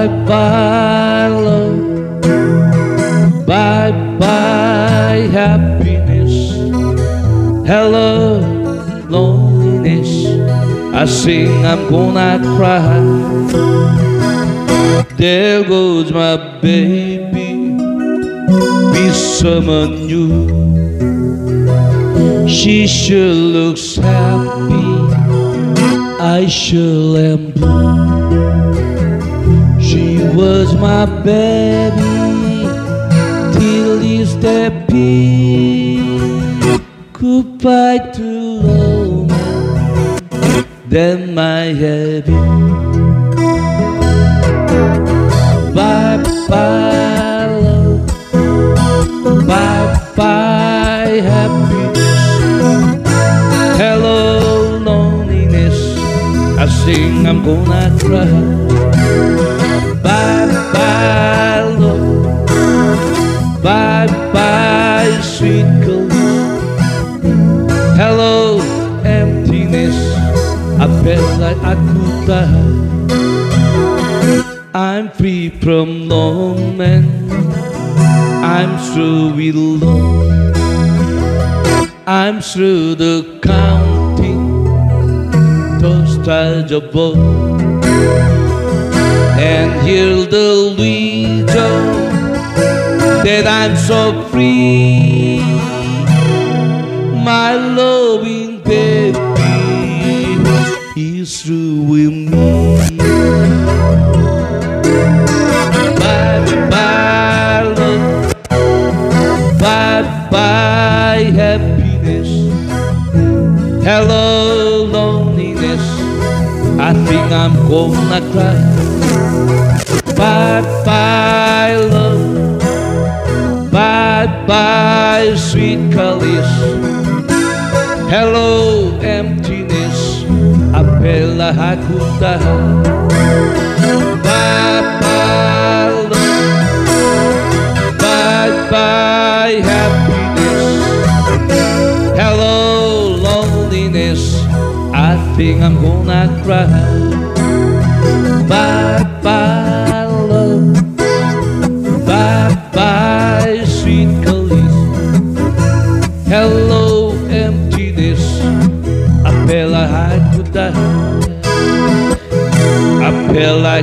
Bye bye, love. Bye bye, happiness. Hello, loneliness. I sing, I'm gonna cry. There goes my baby. Be someone new. She sure looks happy. I sure am blue. Was my baby till he's happy. Goodbye to love, then my happy. Bye bye love, bye bye happiness. Hello loneliness, I sing I'm gonna cry. Bye love, bye bye sweet colors. Hello emptiness, I felt like I could die. I'm free from loneliness. I'm through with love. I'm through the counting those stars above. And the reason that I'm so free. My loving baby is through with me. Bye bye love, bye bye happiness. Hello loneliness, I think I'm gonna cry. Bye bye love, bye bye sweet colors. Hello emptiness, bye love, bye bye happiness. Hello loneliness, I think I'm gonna cry.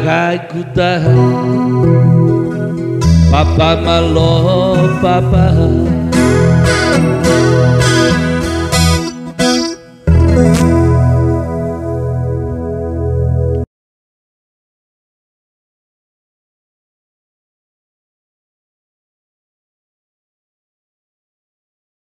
I could die. Papa, my love, Papa.